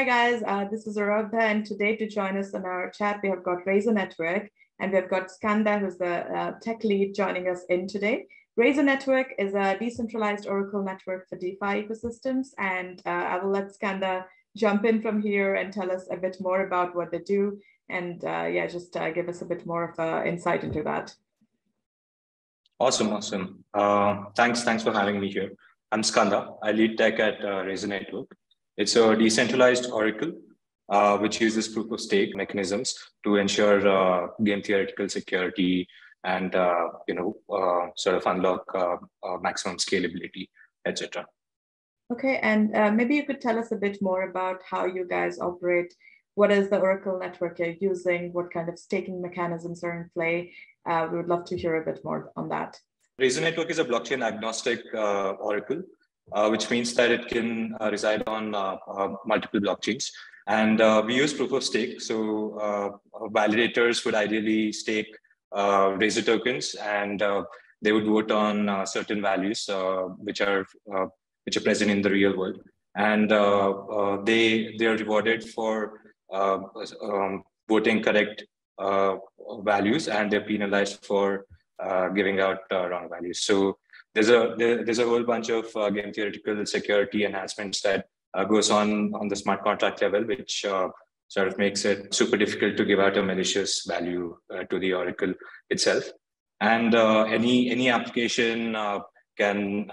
Hi guys, uh, this is Arabdha and today to join us on our chat, we have got Razor Network and we've got Skanda, who's the uh, tech lead joining us in today. Razor Network is a decentralized Oracle network for DeFi ecosystems and uh, I will let Skanda jump in from here and tell us a bit more about what they do and uh, yeah, just uh, give us a bit more of uh, insight into that. Awesome, awesome. thanks, thanks for having me here. I'm Skanda. I lead tech at Razor Network. It's a decentralized Oracle, uh, which uses proof of stake mechanisms to ensure uh, game theoretical security and uh, you know uh, sort of unlock uh, uh, maximum scalability, etc. Okay, and maybe you could tell us a bit more about how you guys operate. What is the Oracle network you're using? What kind of staking mechanisms are in play? we would love to hear a bit more on that. Razor Network is a blockchain agnostic Oracle which means that it can uh, reside on uh, multiple blockchains. And we use proof of stake. So validators would ideally stake Razor tokens and they would vote on certain values which are which are present in the real world. And they they are rewarded for um, voting correct uh, values and they're penalized for uh, giving out uh, wrong values. So there's a there, there's a whole bunch of uh, game theoretical security enhancements that uh, goes on on the smart contract level, which uh, sort of makes it super difficult to give out a malicious value uh, to the oracle itself. And uh, any any application uh, can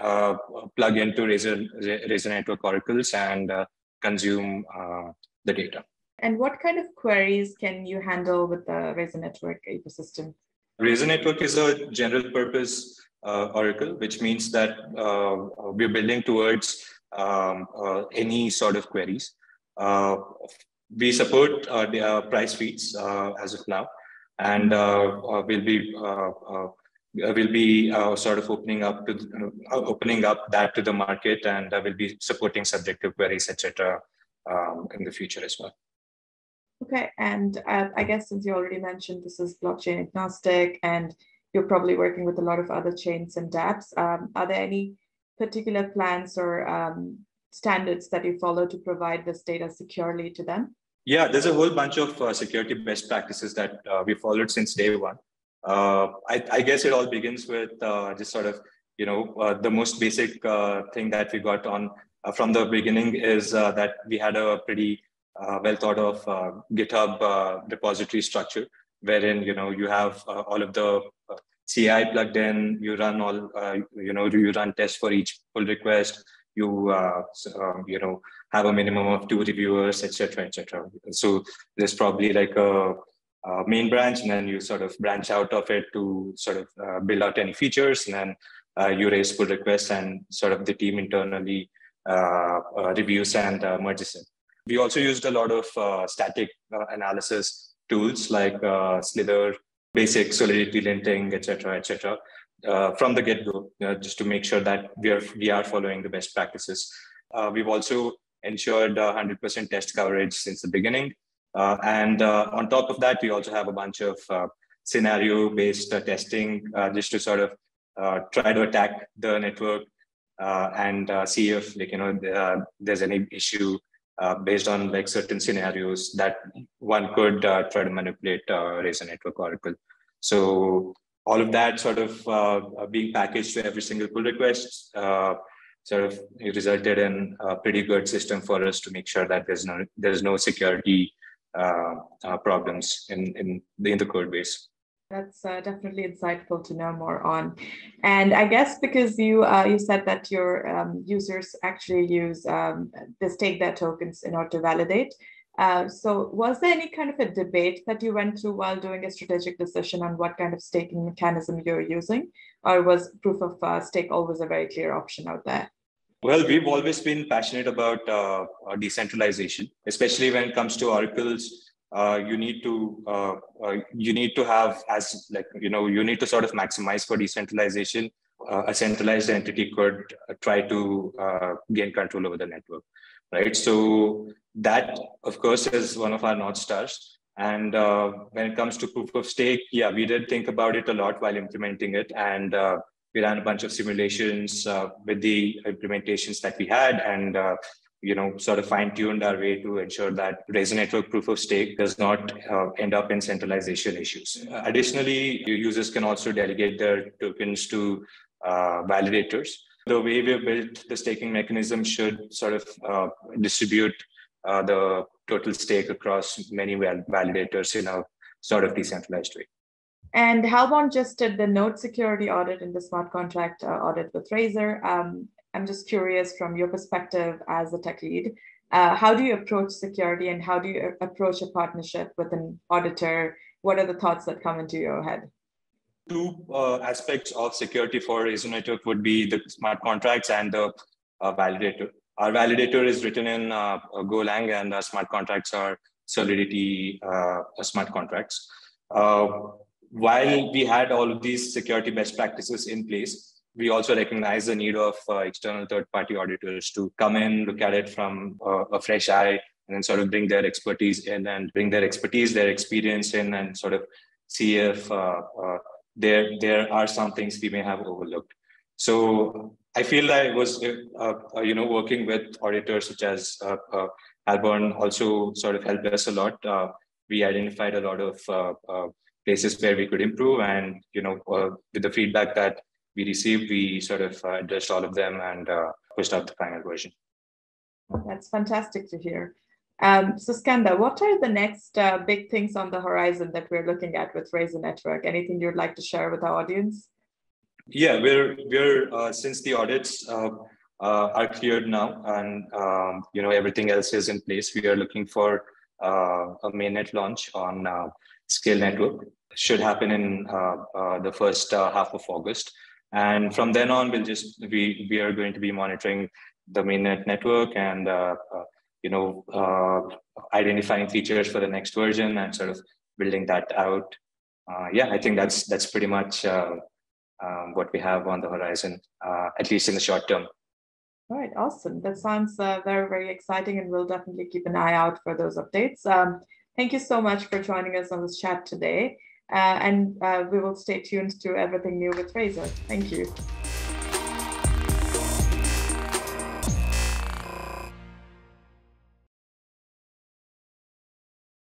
plug into Razor Razor Network oracles and consume the data. And what kind of queries can you handle with the Razor Network ecosystem? Razor Network is a general purpose uh, Oracle, which means that uh, we're building towards um, uh, any sort of queries. we support the price feeds as of now, and we'll be will be uh, sort of opening up to uh, opening up that to the market and uh, will be supporting subjective queries etc um, in the future as well okay and i guess since you already mentioned this is blockchain agnostic and you're probably working with a lot of other chains and dApps. Um, are there any particular plans or um, standards that you follow to provide this data securely to them? Yeah, there's a whole bunch of uh, security best practices that uh, we followed since day one. Uh, I, I, guess it all begins with uh, just sort of, you know, uh, the most basic uh, thing that we got on from the beginning is that we had a pretty well thought of GitHub repository structure wherein you know you have uh, all of the uh, CI plugged in. You run all uh, you know you run tests for each pull request. You um, you know have a minimum of two reviewers, etc., etc. So there's probably like a, main branch, and then you sort of branch out of it to sort of build out any features, and then uh, you raise pull requests and sort of the team internally uh, uh, reviews and merges it. We also used a lot of static analysis tools like uh, Slither, basic solidity linting, etc., etc. Uh, from the get-go, uh, just to make sure that we are we are following the best practices. Uh, we've also ensured 100% test coverage since the beginning, uh, and uh, on top of that, we also have a bunch of scenario-based testing just to sort of try to attack the network and see if, like you know, there's any issue uh, based on like certain scenarios that one could uh, try to manipulate uh, Razor Network Oracle. So all of that sort of uh, being packaged to every single pull request uh, sort of resulted in a pretty good system for us to make sure that there's no there's no security uh, problems in in the, in the code base. That's uh, definitely insightful to know more on. And I guess because you uh, you said that your um, users actually use um, stake their tokens in order to validate. Uh, so was there any kind of a debate that you went through while doing a strategic decision on what kind of staking mechanism you're using? Or was proof of uh, stake always a very clear option out there? Well, we've always been passionate about uh, decentralization, especially when it comes to oracles uh, you need to uh, uh, you need to have as like you know you need to sort of maximize for decentralization. Uh, a centralized entity could try to uh, gain control over the network right? So that of course is one of our north stars. And uh, when it comes to proof of stake yeah we did think about it a lot while implementing it. And we ran a bunch of simulations with the implementations that we had. And you know, sort of fine-tuned our way to ensure that Razor Network proof of stake does not uh, end up in centralization issues. Additionally, users can also delegate their tokens to uh, validators. The way we built the staking mechanism should sort of uh, distribute uh, the total stake across many validators in a sort of decentralized way. And Halborn just did the node security audit and the smart contract uh, audit with Razor. Um, I'm just curious from your perspective as a tech lead, uh, how do you approach security and how do you approach a partnership with an auditor? What are the thoughts that come into your head? Two uh, aspects of security for Razor Network would be the smart contracts and the uh, validator. Our validator is written in uh, Golang and our smart contracts are Solidity uh, smart contracts. Uh, while we had all of these security best practices in place, we also recognize the need of uh, external third-party auditors to come in, look at it from uh, a fresh eye, and then sort of bring their expertise in and bring their expertise, their experience in, and sort of see if uh, uh there there are some things we may have overlooked. So I feel that it was uh, you know working with auditors such as Halborn also sort of helped us a lot. we identified a lot of places where we could improve, and you know with the feedback that we received, we sort of uh, addressed all of them and uh, pushed out the final version. That's fantastic to hear. Um, so Skanda, what are the next uh, big things on the horizon that we're looking at with Razor Network? Anything you'd like to share with our audience? Yeah, we're we're uh, since the audits uh, uh, are cleared now, and um, you know everything else is in place. We are looking for a mainnet launch on SKALE Network. Should happen in the first half of August. And from then on, we'll just we we are going to be monitoring the mainnet network and uh, uh, you know uh, identifying features for the next version and sort of building that out. Uh, yeah, I think that's that's pretty much uh, um, what we have on the horizon, uh, at least in the short term. All right, awesome. That sounds very very exciting, and we'll definitely keep an eye out for those updates. Um, thank you so much for joining us on this chat today. Uh, and uh, we will stay tuned to everything new with Razor. Thank you.